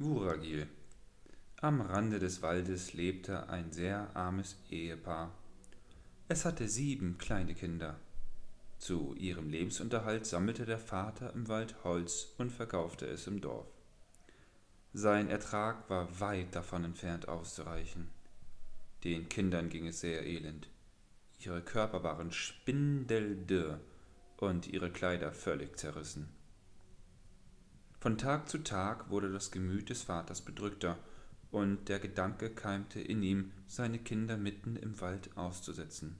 Wuragil. Am Rande des Waldes lebte ein sehr armes Ehepaar. Es hatte sieben kleine Kinder. Zu ihrem Lebensunterhalt sammelte der Vater im Wald Holz und verkaufte es im Dorf. Sein Ertrag war weit davon entfernt auszureichen. Den Kindern ging es sehr elend. Ihre Körper waren spindeldürr und ihre Kleider völlig zerrissen. Von Tag zu Tag wurde das Gemüt des Vaters bedrückter, und der Gedanke keimte in ihm, seine Kinder mitten im Wald auszusetzen.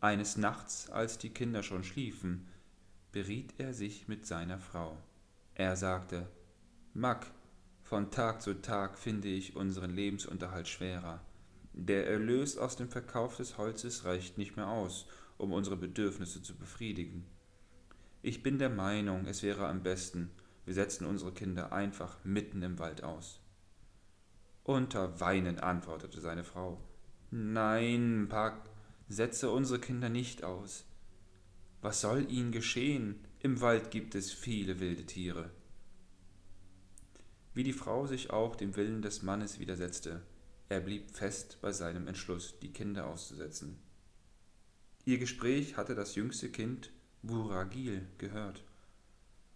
Eines Nachts, als die Kinder schon schliefen, beriet er sich mit seiner Frau. Er sagte Mack, von Tag zu Tag finde ich unseren Lebensunterhalt schwerer. Der Erlös aus dem Verkauf des Holzes reicht nicht mehr aus, um unsere Bedürfnisse zu befriedigen. Ich bin der Meinung, es wäre am besten, wir setzen unsere Kinder einfach mitten im Wald aus. Unter Weinen antwortete seine Frau. Nein, Pack, setze unsere Kinder nicht aus. Was soll ihnen geschehen? Im Wald gibt es viele wilde Tiere. Wie die Frau sich auch dem Willen des Mannes widersetzte, er blieb fest bei seinem Entschluss, die Kinder auszusetzen. Ihr Gespräch hatte das jüngste Kind, Buragil, gehört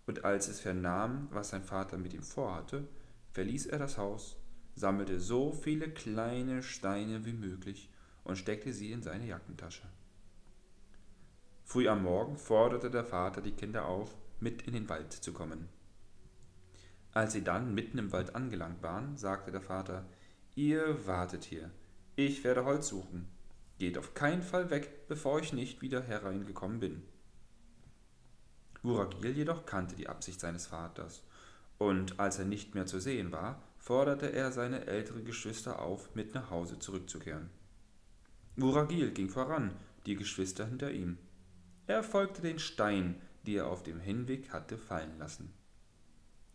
und als es vernahm, was sein Vater mit ihm vorhatte, verließ er das Haus, sammelte so viele kleine Steine wie möglich und steckte sie in seine Jackentasche. Früh am Morgen forderte der Vater die Kinder auf, mit in den Wald zu kommen. Als sie dann mitten im Wald angelangt waren, sagte der Vater, Ihr wartet hier, ich werde Holz suchen. Geht auf keinen Fall weg, bevor ich nicht wieder hereingekommen bin. Buragil jedoch kannte die Absicht seines Vaters, und als er nicht mehr zu sehen war, forderte er seine älteren Geschwister auf, mit nach Hause zurückzukehren. Buragil ging voran, die Geschwister hinter ihm. Er folgte den Stein, die er auf dem Hinweg hatte fallen lassen.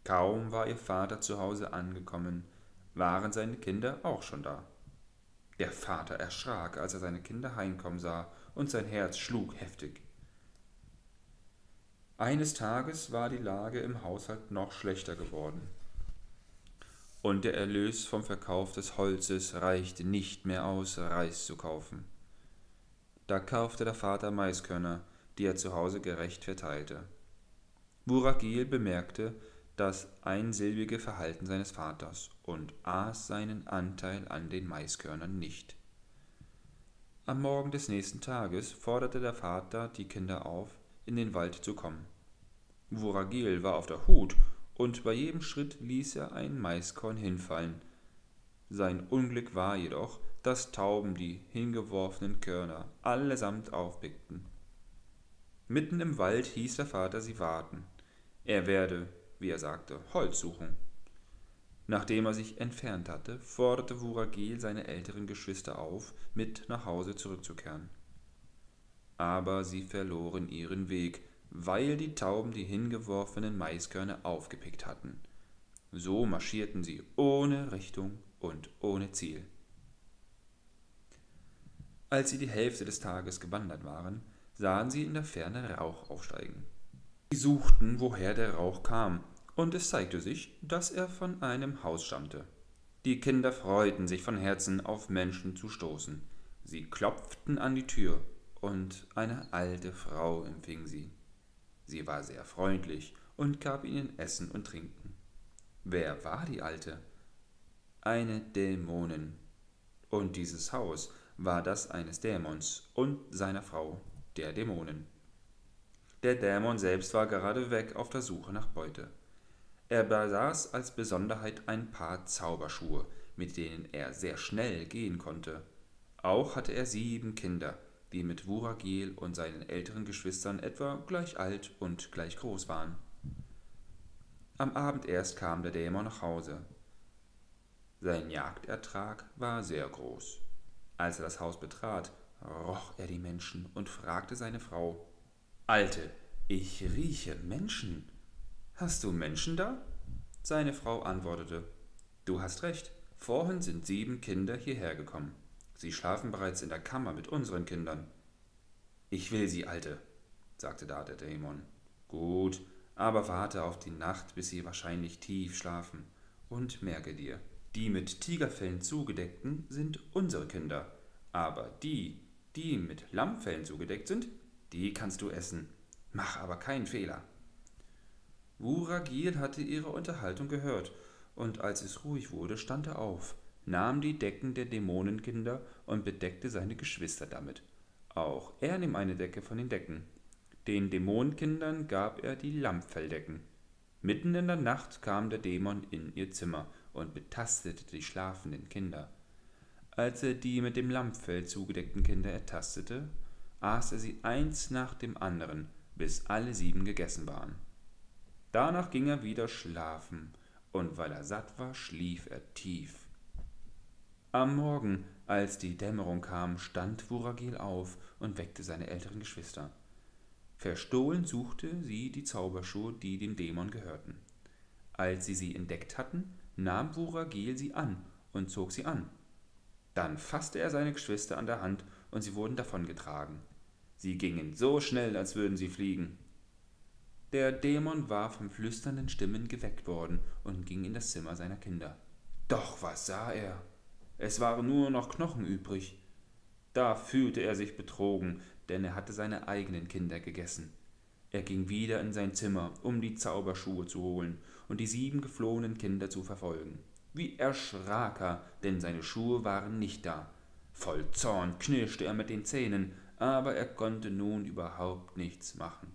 Kaum war ihr Vater zu Hause angekommen, waren seine Kinder auch schon da. Der Vater erschrak, als er seine Kinder heimkommen sah, und sein Herz schlug heftig. Eines Tages war die Lage im Haushalt noch schlechter geworden. Und der Erlös vom Verkauf des Holzes reichte nicht mehr aus, Reis zu kaufen. Da kaufte der Vater Maiskörner, die er zu Hause gerecht verteilte. Buragil bemerkte das einsilbige Verhalten seines Vaters und aß seinen Anteil an den Maiskörnern nicht. Am Morgen des nächsten Tages forderte der Vater die Kinder auf, in den Wald zu kommen. Voragil war auf der Hut, und bei jedem Schritt ließ er ein Maiskorn hinfallen. Sein Unglück war jedoch, dass Tauben die hingeworfenen Körner allesamt aufpickten. Mitten im Wald hieß der Vater sie warten. Er werde, wie er sagte, Holz suchen. Nachdem er sich entfernt hatte, forderte Wuragil seine älteren Geschwister auf, mit nach Hause zurückzukehren. Aber sie verloren ihren Weg, weil die Tauben die hingeworfenen Maiskörner aufgepickt hatten. So marschierten sie ohne Richtung und ohne Ziel. Als sie die Hälfte des Tages gewandert waren, sahen sie in der Ferne Rauch aufsteigen. Sie suchten, woher der Rauch kam, und es zeigte sich, dass er von einem Haus stammte. Die Kinder freuten sich von Herzen, auf Menschen zu stoßen. Sie klopften an die Tür, und eine alte Frau empfing sie. Sie war sehr freundlich und gab ihnen Essen und Trinken. Wer war die Alte? Eine Dämonin. Und dieses Haus war das eines Dämons und seiner Frau, der Dämonen. Der Dämon selbst war gerade weg auf der Suche nach Beute. Er besaß als Besonderheit ein paar Zauberschuhe, mit denen er sehr schnell gehen konnte. Auch hatte er sieben Kinder, die mit Wuragil und seinen älteren Geschwistern etwa gleich alt und gleich groß waren. Am Abend erst kam der Dämon nach Hause. Sein Jagdertrag war sehr groß. Als er das Haus betrat, roch er die Menschen und fragte seine Frau Alte, ich rieche Menschen. Hast du Menschen da? Seine Frau antwortete Du hast recht, vorhin sind sieben Kinder hierher gekommen. Sie schlafen bereits in der Kammer mit unseren Kindern. Ich will sie, Alte, sagte da der Dämon. Gut, aber warte auf die Nacht, bis sie wahrscheinlich tief schlafen, und merke dir, die mit Tigerfellen zugedeckten sind unsere Kinder, aber die, die mit Lammfellen zugedeckt sind, die kannst du essen. Mach aber keinen Fehler. Wuragil hatte ihre Unterhaltung gehört, und als es ruhig wurde, stand er auf, nahm die Decken der Dämonenkinder und bedeckte seine Geschwister damit. Auch er nahm eine Decke von den Decken. Den Dämonenkindern gab er die Lammfelldecken. Mitten in der Nacht kam der Dämon in ihr Zimmer und betastete die schlafenden Kinder. Als er die mit dem Lammfell zugedeckten Kinder ertastete, aß er sie eins nach dem anderen, bis alle sieben gegessen waren. Danach ging er wieder schlafen, und weil er satt war, schlief er tief. Am Morgen, als die Dämmerung kam, stand Wuragil auf und weckte seine älteren Geschwister. Verstohlen suchte sie die Zauberschuhe, die dem Dämon gehörten. Als sie sie entdeckt hatten, nahm Wuragil sie an und zog sie an. Dann fasste er seine Geschwister an der Hand und sie wurden davongetragen. Sie gingen so schnell, als würden sie fliegen. Der Dämon war von flüsternden Stimmen geweckt worden und ging in das Zimmer seiner Kinder. Doch was sah er? Es waren nur noch Knochen übrig. Da fühlte er sich betrogen, denn er hatte seine eigenen Kinder gegessen. Er ging wieder in sein Zimmer, um die Zauberschuhe zu holen und die sieben geflohenen Kinder zu verfolgen. Wie erschrak er, denn seine Schuhe waren nicht da. Voll Zorn knirschte er mit den Zähnen, aber er konnte nun überhaupt nichts machen.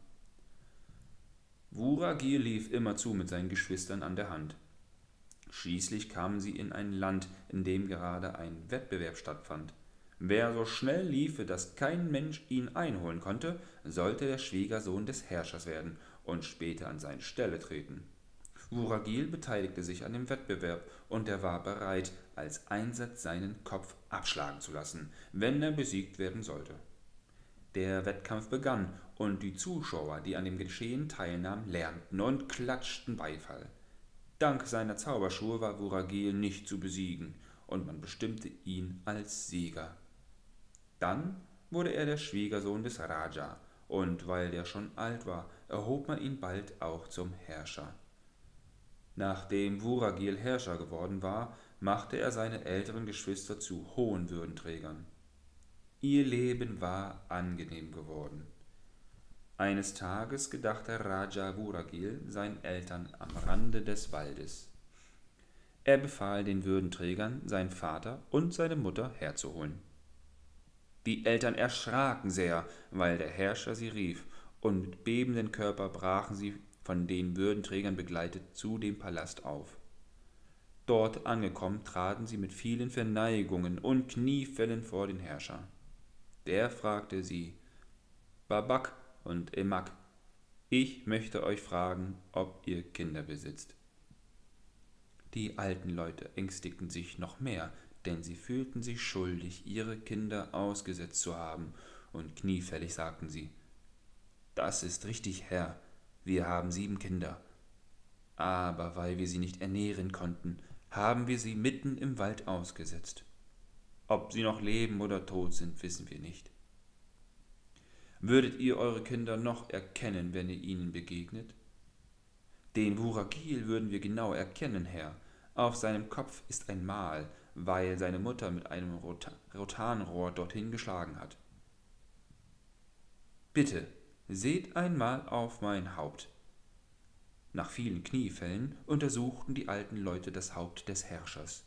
Wuragir lief immerzu mit seinen Geschwistern an der Hand. Schließlich kamen sie in ein Land, in dem gerade ein Wettbewerb stattfand. Wer so schnell liefe, dass kein Mensch ihn einholen konnte, sollte der Schwiegersohn des Herrschers werden und später an seine Stelle treten. Wuragil beteiligte sich an dem Wettbewerb und er war bereit, als Einsatz seinen Kopf abschlagen zu lassen, wenn er besiegt werden sollte. Der Wettkampf begann und die Zuschauer, die an dem Geschehen teilnahmen, lärmten und klatschten Beifall. Dank seiner Zauberschuhe war Wuragil nicht zu besiegen und man bestimmte ihn als Sieger. Dann wurde er der Schwiegersohn des Raja, und weil der schon alt war, erhob man ihn bald auch zum Herrscher. Nachdem Wuragil Herrscher geworden war, machte er seine älteren Geschwister zu hohen Würdenträgern. Ihr Leben war angenehm geworden. Eines Tages gedachte Raja Wuragil seinen Eltern am Rande des Waldes. Er befahl den Würdenträgern, seinen Vater und seine Mutter herzuholen. Die Eltern erschraken sehr, weil der Herrscher sie rief, und mit bebenden Körper brachen sie, von den Würdenträgern begleitet, zu dem Palast auf. Dort angekommen, traten sie mit vielen Verneigungen und Kniefällen vor den Herrscher. Der fragte sie, Babak und Emak, ich möchte euch fragen, ob ihr Kinder besitzt. Die alten Leute ängstigten sich noch mehr, denn sie fühlten sich schuldig, ihre Kinder ausgesetzt zu haben, und kniefällig sagten sie, Das ist richtig, Herr, wir haben sieben Kinder. Aber weil wir sie nicht ernähren konnten, haben wir sie mitten im Wald ausgesetzt. Ob sie noch leben oder tot sind, wissen wir nicht. Würdet ihr eure Kinder noch erkennen, wenn ihr ihnen begegnet? Den Wuragil würden wir genau erkennen, Herr. Auf seinem Kopf ist ein Mal, weil seine Mutter mit einem Rotanrohr dorthin geschlagen hat. Bitte, seht einmal auf mein Haupt. Nach vielen Kniefällen untersuchten die alten Leute das Haupt des Herrschers.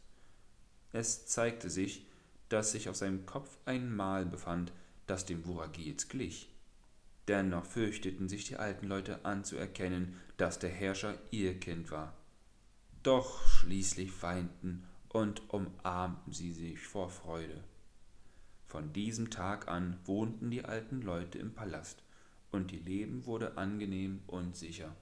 Es zeigte sich, dass sich auf seinem Kopf ein Mal befand, das dem Wuragils glich. Dennoch fürchteten sich die alten Leute anzuerkennen, dass der Herrscher ihr Kind war. Doch schließlich weinten und umarmten sie sich vor Freude. Von diesem Tag an wohnten die alten Leute im Palast, und ihr Leben wurde angenehm und sicher.